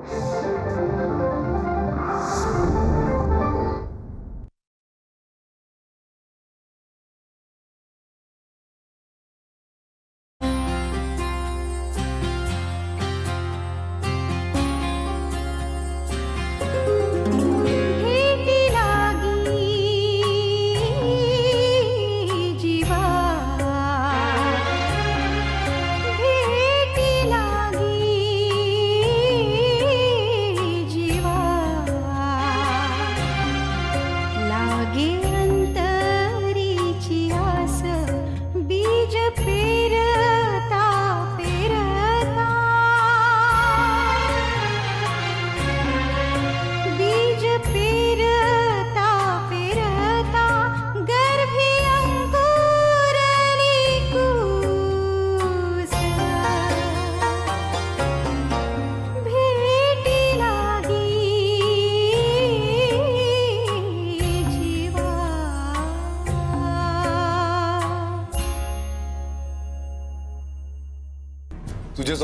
Thank you.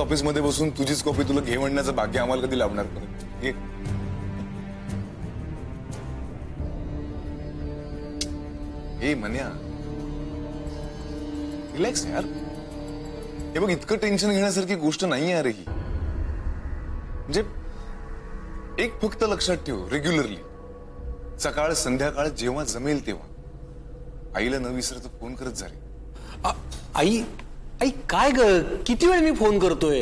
ऑफिसमध्ये बसून तुझीच copy तुला घे म्हणण्याचं भाग्य आम्हाला कधी लाभणार परत ये. ए मन्या. रिलॅक्स यार. हे बघ इतकं टेन्शन घेण्यासारखी गोष्ट नाही यार ही. म्हणजे एक फक्त लक्षात ठेव रेग्युलरली सकाळ संध्याकाळ जेव्हा जमेल तेव्हा. आईला न विसरता फोन करत जा रे. आई आई काय ग? किती वेळ मी फोन करतोय?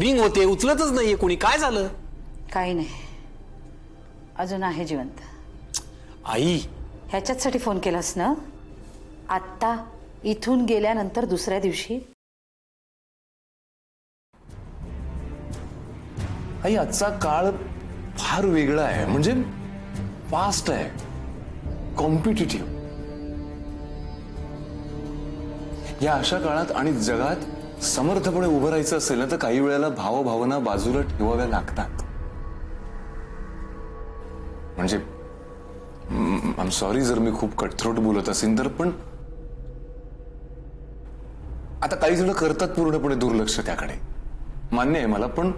रिंग होते उचलतच नाहीये कोणी. काय झालं? काही नाही. अजून आहे जिवंत. आई. ह्याच्याचसाठी फोन केलास ना? आत्ता इथून गेल्यानंतर दुसऱ्या दिवशी. आई आजचा काळ फार वेगळा आहे. म्हणजे फास्ट आहे. कॉम्पिटिटिव्ह या अशा काळात आणि जगात समर्थपणे उभं राहायचं असेल ना तर काही वेळेला भावभावना बाजूला ठेवाव्या लागतात. म्हणजे आम सॉरी जर मी खूप कटथ्रोट बोलत असेल तर पण आता काही जण करतात पूर्णपणे दुर्लक्ष त्याकडे. मान्य आहे मला पण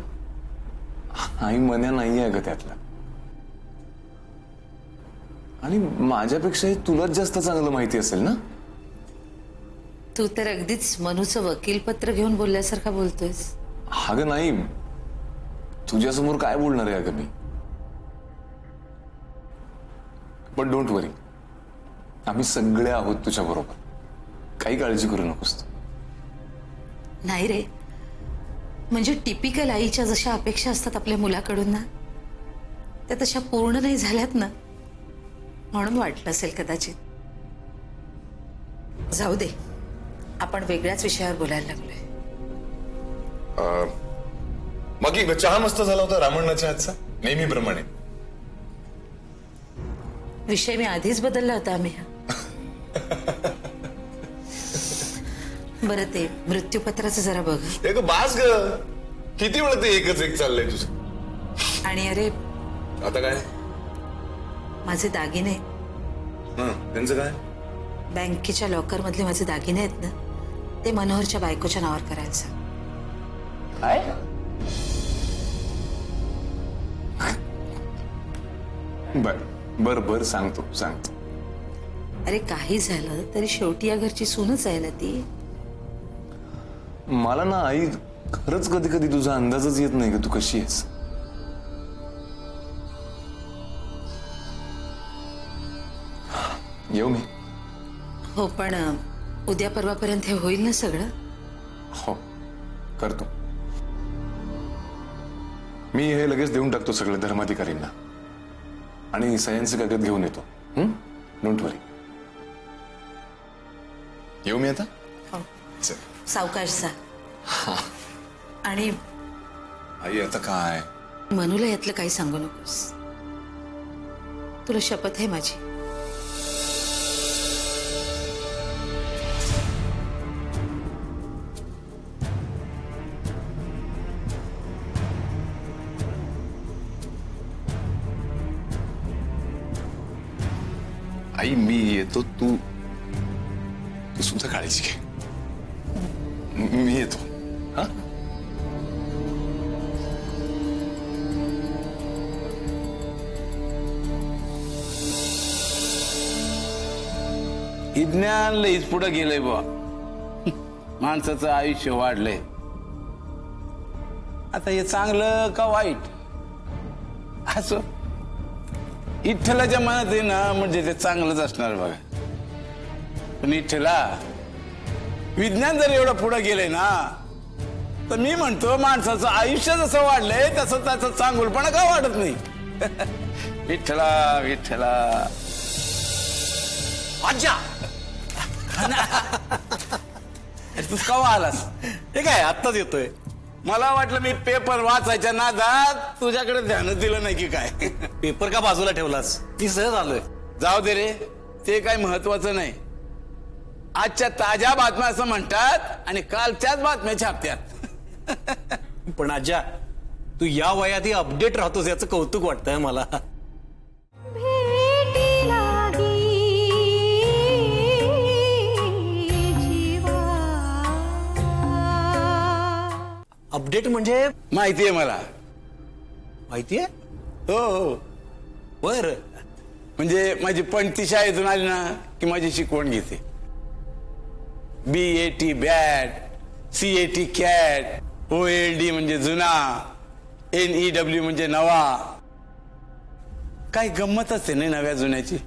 आई मन्या नाही आहे ग त्यातला. आणि माझ्यापेक्षाही तुलाच जास्त चांगलं माहिती असेल ना? तू तर अगदीच मनूचं वकीलपत्र घेऊन बोलल्यासारखा बोलतोयस. अगं नाही तुझ्यासमोर काय बोलणार आहे अगं मी? पण डोंट वरी आम्ही सगळे आहोत तुझ्या बरोबर. काही काळजी करू नकोस तू. नाही रे. म्हणजे टिपिकल आईच्या जशा अपेक्षा असतात आपल्या मुलाकडून ना त्या तशा पूर्ण नाही झाल्यात ना म्हणून वाटलं असेल कदाचित. जाऊ दे. आपण वेगळ्याच विषयावर बोलायला लागलोय. बाकी चहा मस्त झाला होता रामण्णाच्या हातचा नेहमीप्रमाणे. विषय मी आधीच बदलला होता आम्ही बरं ते मृत्यूपत्राचं जरा बघ. एक बास ग. किती वेळ ते एकच एक चाललंय तुझं? आणि अरे आता काय? माझे दागिने. हं, त्यांचं काय? बँकेच्या लॉकर मधले माझे दागिने आहेत ना? ते मनोहरच्या बायकोच्या नावावर करायचं. काय? बर बर बर सांगतो सांगतो. अरे काही झालं तरी शेवटी या घरची सूनच आहे ना ती. मला ना आई खरंच कधी कधी तुझा अंदाजच येत नाही का तू कशी आहेस? येऊ मी. हो पण अं, उद्या परवापर्यंत हे होईल ना सगळं? हो करतो. मी हे लगेच देऊन टाकतो सगळ्या धर्माधिकारींना. आणि सह्यांचे कागद घेऊन येतो. डोंट वरी येऊ मी आता? हो. चल. सावकाश जा आणि आई आता काय? मनूला यातलं काही सांगू नकोस. तुला शपथ आहे माझी. आई मी येतो तू तू सुद्धा काळजी घे मी येतो हा लईच पुढं गेलंय बा माणसाचं आयुष्य वाढलंय. आता हे चांगलं का वाईट? असं. इठ्ठलाच्या मनात आहे ना म्हणजे ते चांगलंच असणार बघा. पण इठ्ठला विज्ञान जर एवढं पुढे गेलंय ना तर मी म्हणतो माणसाचं आयुष्य जसं वाढलंय तसं त्याचं चांगुलपणा का वाढत नाही? विठ्ठला विठ्ठला आज्या तू का आलास? हे काय आत्ताच येतोय. मला वाटलं मी पेपर वाचायच्या नादात तुझ्याकडे ध्यान दिलं नाही की काय. पेपर का बाजूला ठेवलास? मी सहज आलोय. जाऊ दे रे ते काय महत्वाचं नाही. आजच्या ताज्या बातम्या असं म्हणतात आणि कालच्याच बातम्या छापत्यात. पण आज्या तू या वयातही अपडेट राहतोस याचं कौतुक वाटतंय मला. अपडेट म्हणजे? माहितीये मला. माहितीये हो हो. बर. म्हणजे माझी पणती शाळेतून आली ना की माझी शिकवण घेते. B A T bat C A T cat O L D म्हणजे जुना एन ई डब्ल्यू म्हणजे नवा. काय गंमतच आहे नाही नव्या जुन्याची.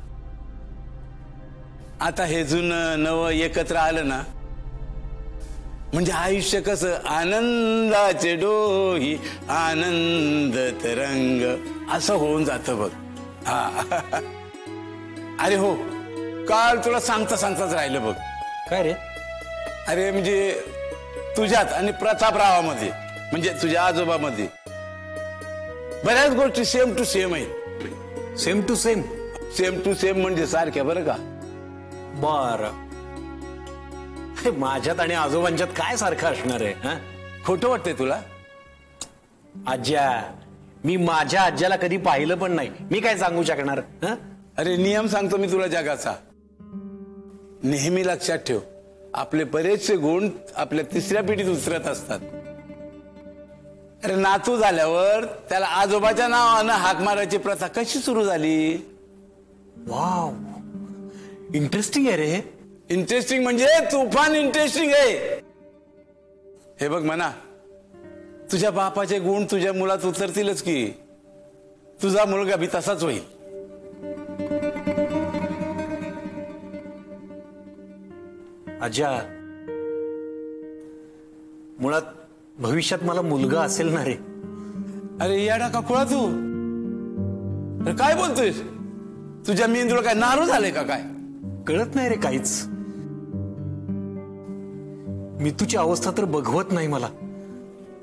आता हे जुनं नवं एकत्र आलं ना म्हणजे आयुष्य कसं? आनंदाचे डोही आनंद तरंग. असं होऊन जातं बघ. हा. अरे हो काल तुला सांगता सांगताच राहिलं बघ. काय रे? अरे म्हणजे तुझ्यात आणि प्रतापरावामध्ये म्हणजे तुझ्या आजोबामध्ये. बऱ्याच गोष्टी सेम टू सेम आहेत. Same to same same to same म्हणजे सारख्या बरं का? बर. माझ्यात आणि आजोबांच्यात काय सारखं असणार आहे हा? खोटं वाटतंय तुला? आज्या मी माझ्या आज्याला कधी पाहिलं पण नाही. मी काय सांगू शकणार हा? अरे नियम सांगतो मी तुला जगाचा. नेहमी लक्षात ठेव आपले बरेचसे गुण आपल्या तिसऱ्या पिढीत उतरत असतात. अरे नातू झाल्यावर त्याला आजोबाच्या नावानं हाक मारायची प्रथा कशी सुरू झाली? वाव! इंटरेस्टिंग आहे रे. इंटरेस्टिंग म्हणजे तुफान इंटरेस्टिंग आहे. हे बघ म्हणा तुझ्या बापाचे गुण तुझ्या मुलात उतरतीलच की. तुझा मुलगा बी तसाच होईल. आज्या मुळात भविष्यात मला मुलगा असेल ना रे. अरे या का खुळा तू? अरे काय बोलतोय तुझ्या मेंदूला काय नारू झालंय का काय? कळत नाही रे काहीच. मी तुझी अवस्था तर बघवत नाही मला.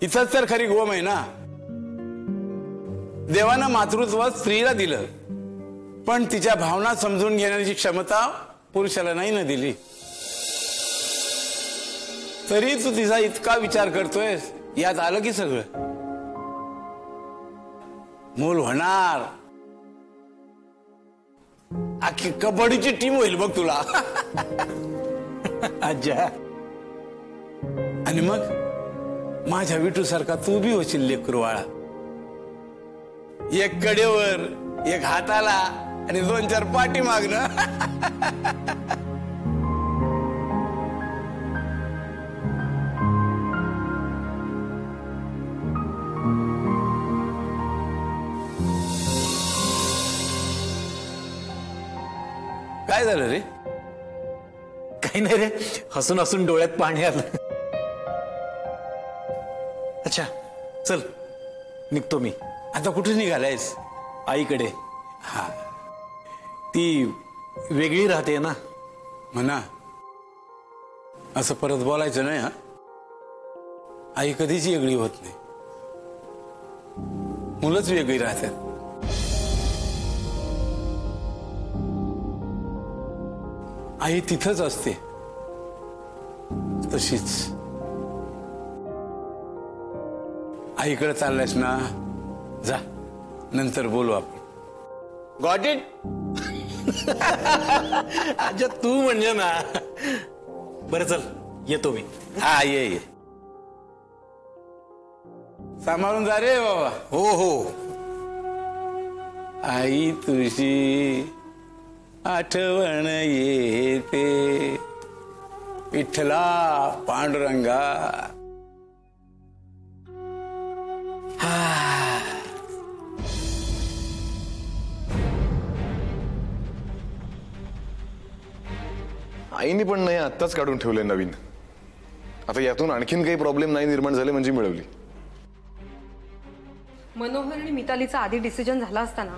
इथंच तर खरी गोम आहे ना. देवानं मातृत्व स्त्रीला दिलं. पण तिच्या भावना समजून घेण्याची क्षमता पुरुषाला नाही ना दिली. तरी तू तिचा इतका विचार करतोय यात आलं की सगळं? मूल होणार. अख्खी कबड्डीची टीम होईल बघ तुला. आज्या. आणि मग माझ्या विठू सारखा तू बी होशील लेकरवाळा. एक कडेवर एक हाताला आणि दोन चार पाठी मागणं. काय झालं रे? काही नाही रे. हसून हसून डोळ्यात पाणी आलं. चल निघतो मी. आता कुठे निघालायस? आईकडे. हा. ती वेगळी राहते ना. म्हणा. असं परत बोलायचं नाही हा. आई कधीच वेगळी होत नाही. मुलंच वेगळी राहतात. आई तिथंच असते. तशीच. आईकडे चाललायस ना. जा. नंतर बोलू आपण. गॉट इट अच्छा तू म्हणजे ना. बरं चल. येतो मी. हा ये ये. सांभाळून जा रे बाबा. हो हो. आई तुझी आठवण येते. विठ्ठला पांडुरंगा आईने पण नाही आत्ताच काढून ठेवलंय नवीन. आता यातून आणखीन काही प्रॉब्लेम नाही निर्माण झाले म्हणजे मिळवली. मनोहर आणि मितालीचा आधी डिसिजन झाला असताना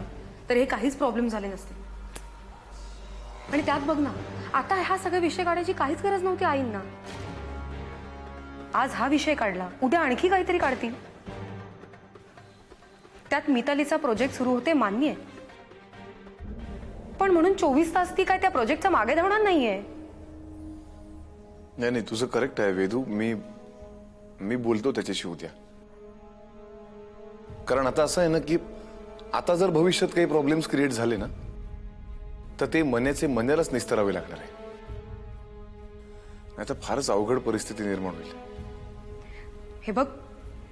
तर हे काहीच प्रॉब्लेम झाले नसते. आणि त्यात बघ ना आता हा सगळा विषय काढायची काहीच गरज नव्हती आईंना. आज हा विषय काढला उद्या आणखी काहीतरी काढतील. त्यात मितालीचा प्रोजेक्ट सुरू होते मान्य आहे. पण म्हणून चोवीस तास ती काय त्या प्रोजेक्टच्या मागे धावणार नाहीये? नाही नाही तुझं करेक्ट आहे वेदू. मी मी बोलतो त्याच्याशी उद्या. कारण आता असं आहे ना की आता जर भविष्यात काही प्रॉब्लेम्स क्रिएट झाले ना तर ते मन्याचे मन्यालाच निस्तरावे लागणार आहे. नाही तर फारच अवघड परिस्थिती निर्माण होईल. हे बघ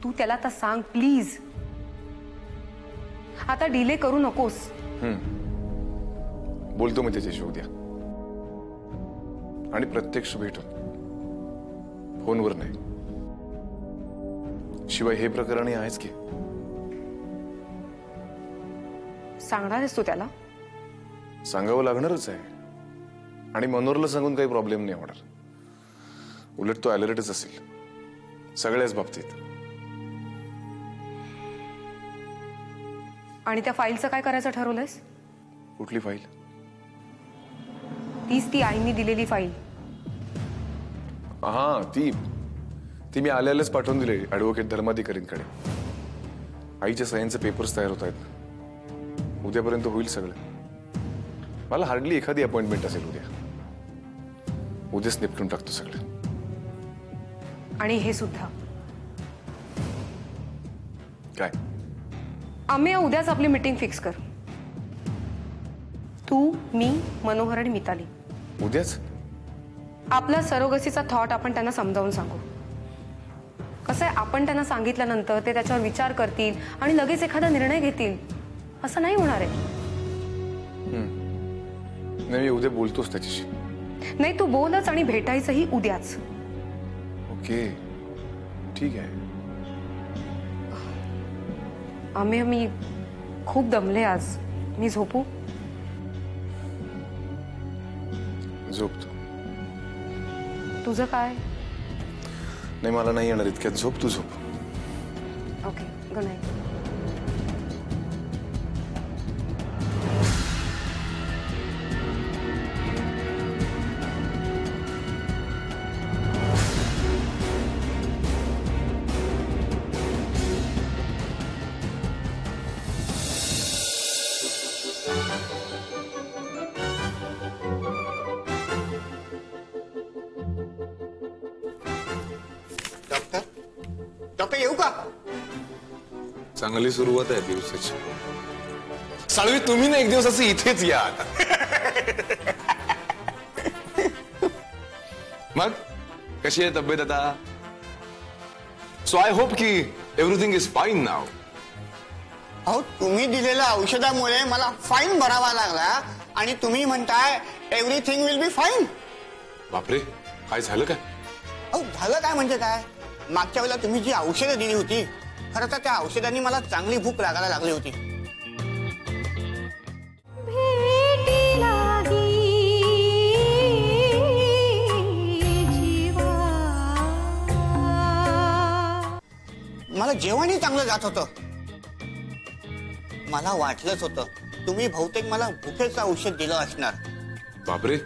तू त्याला आता सांग प्लीज आता डिले करू नकोस. बोलतो मी त्याच्याशी उद्या. आणि प्रत्यक्ष भेटून. फोनवर नाही. शिवाय हे प्रकरणही आहेच की. सांगणार आहेस तू त्याला? सांगावं लागणारच आहे. आणि मनोहरला सांगून काही प्रॉब्लेम नाही होणार. उलट तो अलर्टच असेल. सगळ्याच बाबतीत. आणि त्या फाईलचं काय करायचं ठरवलंयस? कुठली फाईल? तीच ती आईनी दिलेली फाईल. हा ती. ती मी आल्यालाच पाठवून दिली ऍडव्होकेट धर्माधिकारींकडे. आईच्या सह्यांचे पेपर्स तयार होत आहेत. उद्यापर्यंत होईल सगळं. मला हार्डली एखादी अपॉइंटमेंट असेल उद्या. उद्याच निपटून टाकतो सगळं. आणि हे सुद्धा. काय? आम्ही उद्याच आपली मीटिंग फिक्स कर. तू मी मनोहर आणि मिताली. उद्याच? आपला सरोगसीचा थॉट आपण त्यांना समजावून सांगू. कसं आहे आपण त्यांना सांगितल्यानंतर ते त्याच्यावर विचार करतील आणि लगेच एखादा निर्णय घेतील. असं नाही होणार आहे. नाही मी उद्या बोलतोच त्याच्याशी. नाही तू बोलच आणि भेटायचंही उद्याच. ओके. ठीक आहे. आम्ही मी खूप दमले आज. मी झोपू? झोपतो. तुझं काय? नाही मला नाही येणार इतक्यात. झोप तू झोप. ओके गुड नाईट चांगली सुरुवात आहे दिवसाची. साळवी तुम्ही ना एक दिवस असं इथेच या. आता मग कशी आहे तब्येत आता? सो आय होप की एव्हरीथिंग इज फाईन नाव अहो तुम्ही दिलेल्या औषधामुळे मला फाईन भरावा लागला आणि तुम्ही म्हणताय एव्हरीथिंग विल बी फाईन बापरे काय झालं काय? अहो झालं काय म्हणजे काय? मागच्या वेळेला तुम्ही जी औषधं दिली होती खरं तर त्या औषधांनी मला चांगली भूक लागायला लागली होती. मला जेवणही चांगलं जात होतं. मला वाटलंच होतं तुम्ही बहुतेक मला भुकेचं औषध दिलं असणार. बापरे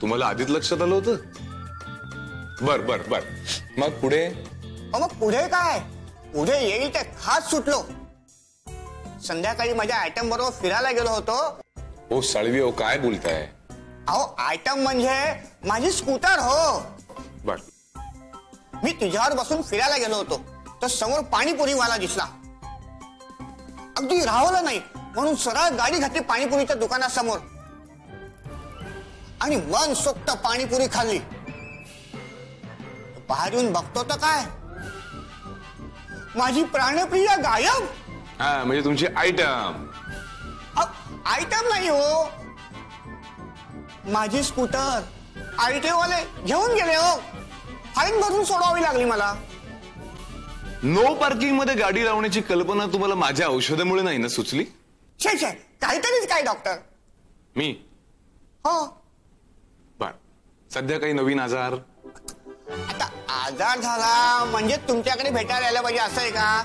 तुम्हाला आधीच लक्षात आलं होतं? बर बर बर. मग पुढे? अहो, मग पुढे काय? पुढे येईल ते खास सुटलो. संध्याकाळी माझ्या आयटम बरोबर फिरायला गेलो होतो. ओ साळवी ओ काय बोलताय? अहो आयटम म्हणजे माझी स्कूटर हो. बर. मी तिच्यावर बसून फिरायला गेलो होतो. तर समोर पाणीपुरीवाला दिसला. अगदी राहवलं नाही म्हणून सरळ गाडी घातली पाणीपुरीच्या दुकानासमोर. आणि मन सोक्त पाणीपुरी खाल्ली. बाहेर येऊन बघतो तर काय? माझी प्राणप्रिय गायब. हा म्हणजे तुमची आयटम. आयटम नाही हो. माझी स्कूटर आयटीओ वाले घेऊन गेले हो. फाईन भरून सोडवावी लागली मला. नो पार्किंगमध्ये गाडी लावण्याची कल्पना तुम्हाला माझ्या औषधामुळे नाही ना सुचली? छे छे काहीतरीच काय डॉक्टर मी? हो. बर. सध्या काही नवीन आजार? आता आजार झाला म्हणजे तुमच्याकडे भेटायला यायला पाहिजे असं आहे का?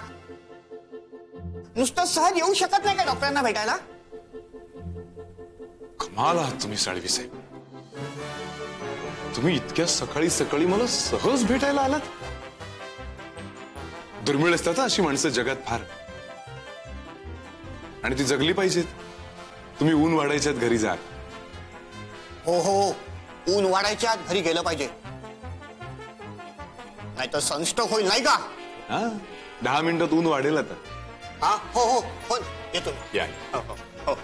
नुसतं सहज येऊ शकत नाही का डॉक्टरांना भेटायला? कमाल आहात तुम्ही साळवी साहेब. तुम्ही इतक्या सकाळी सकाळी मला सहज भेटायला आलात. दुर्मिळ असतात अशी माणसं जगात फार. आणि ती जगली पाहिजेत. तुम्ही ऊन वाढायच्यात घरी जाल हो हो. ऊन वाढायच्या आत घरी गेलं पाहिजे. नाहीतर सनस्ट्रोक होईल नाही का? हा? दहा मिनिटात ऊन वाढेल आता. हा? हो हो हो. येतो मी. या. हो हो हो.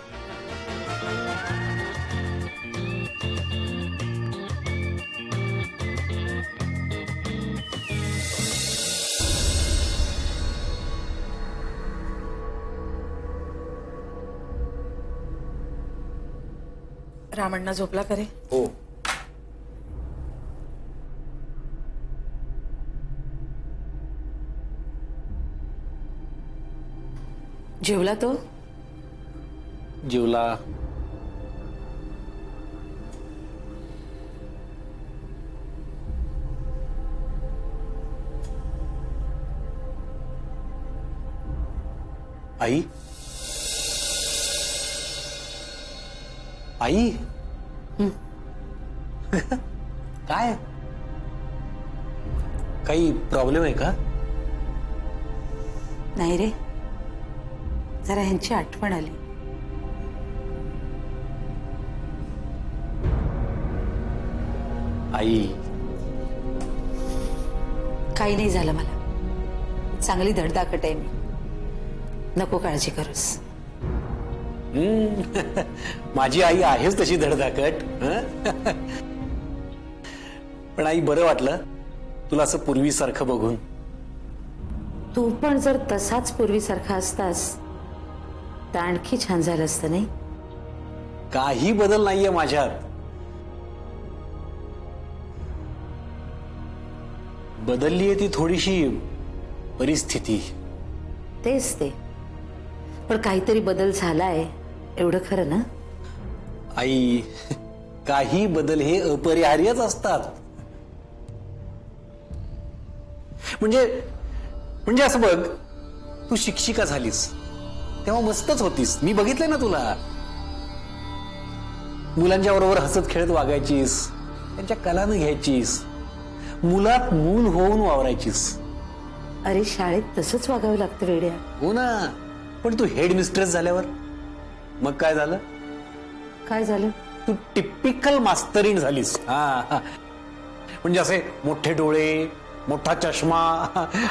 रामण्णा झोपला करे हो. जेवला तो? जीवला। आई? आई? काय? काही प्रॉब्लेम आहे का? नाही रे. जरा ह्यांची आठवण आली. आई. काही नाही झालं मला. चांगली धडधाकट आहे मी. नको काळजी करूस. माझी आई आहेच तशी धडधाकट? पण आई बरं वाटलं तुला असं पूर्वीसारखं बघून. तू पण जर तसाच पूर्वीसारखा असतास तर आणखी छान झालं असतं नाही? काही बदल नाहीये माझ्यात. बदललीये ती थोडीशी परिस्थिती. तेच ते. पण काहीतरी बदल झालाय एवढं खरं ना? आई काही बदल हे अपरिहार्यच असतात. म्हणजे म्हणजे असं बघ तू शिक्षिका झालीस. तेव्हा मस्तच होतीस. मी बघितलंय ना तुला. मुलांच्या बरोबर हसत खेळत वागायचीस. त्यांच्या कलानं घ्यायचीस. मुलात मूल होऊन वावरायचीस. अरे शाळेत तसंच वागावं लागतं वेड्या. हो ना. पण तू हेड मिस्ट्रेस झाल्यावर? मग काय झालं? काय झालं? तू टिपिकल मास्तरीण झालीस. हा हा. म्हणजे असे मोठे डोळे मोठा चष्मा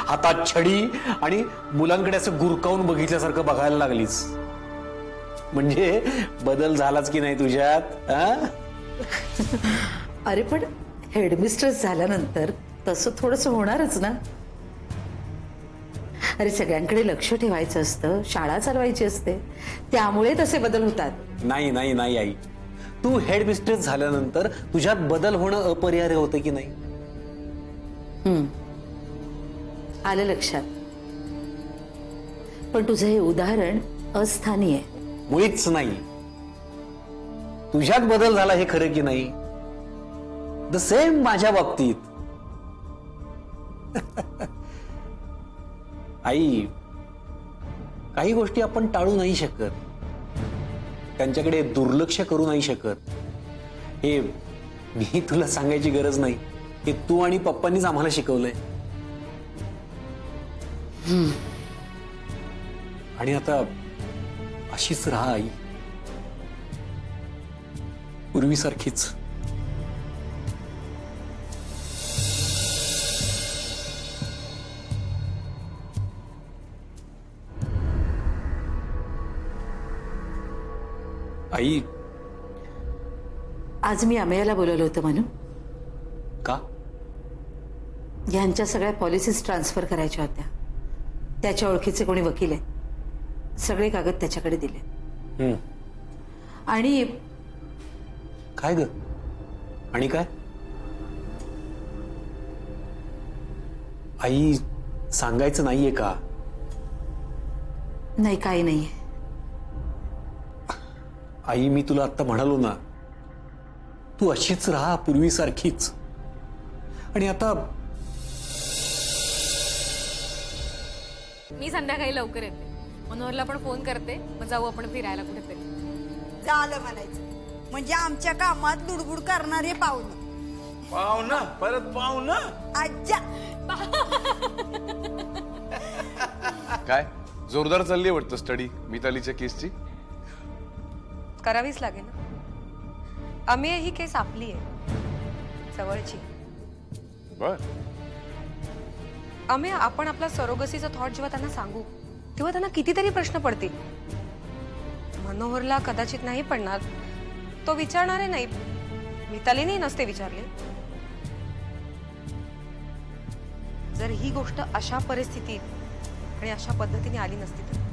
हातात छडी आणि मुलांकडे असं गुरकावून बघितल्यासारखं बघायला लागलीस. म्हणजे बदल झालाच की नाही तुझ्यात? अरे पण हेडमिस्ट्रेस झाल्यानंतर तसं थोडस होणारच ना? अरे सगळ्यांकडे लक्ष ठेवायचं असतं शाळा चालवायची असते त्यामुळे तसे बदल होतात. नाही नाही नाही आई. तू हेड मिस्ट्रेस झाल्यानंतर तुझ्यात बदल होणं अपरिहार्य होतं की नाही? आलं लक्षात. पण तुझं हे उदाहरण अस्थानी आहे. मुळीच नाही. तुझ्यात बदल झाला हे खरं की नाही? द सेम माझ्या बाबतीत. आई काही गोष्टी आपण टाळू नाही शकत. त्यांच्याकडे दुर्लक्ष करू नाही शकत. हे मी तुला सांगायची गरज नाही. हे तू आणि पप्पांनीच आम्हाला शिकवलंय. आणि आता अशीच राहा आई. पूर्वीसारखीच. आई. आज मी अमेयाला बोलवलं होतं म्हणून ह्यांच्या सगळ्या पॉलिसीज ट्रान्सफर करायच्या होत्या. त्याच्या ओळखीचे कोणी वकील आहेत. सगळे कागद त्याच्याकडे दिले. आणि काय ग? आणि काय? आई सांगायचं नाहीये का? नाही काही नाहीये. आई मी तुला आता म्हणालो ना तू अशीच राहा पूर्वीसारखीच. आणि आता मी संध्याकाळी लवकर येते. मनोहरला पण फोन करते. मग जाऊ आपण फिरायला कुठेतरी. झालं म्हणायचं. म्हणजे आमच्या कामात लुडबुड करणारे पाहुणं. पाहू ना परत पाहू ना आज्जा. काय? जोरदार चालली वाटतं स्टडी मितालीच्या केसची करावीच लागेल. ना अमेय ही केस आपली आहे. जवळची. बर. आम्ही आपण आपला सरोगसीचा थॉट जेव्हा त्यांना सांगू तेव्हा त्यांना कितीतरी प्रश्न पडतील. मनोहरला कदाचित नाही पडणार. तो विचारणारे नाही. मितालीने नसते विचारले. जर ही गोष्ट अशा परिस्थितीत आणि अशा पद्धतीने आली नसती तर?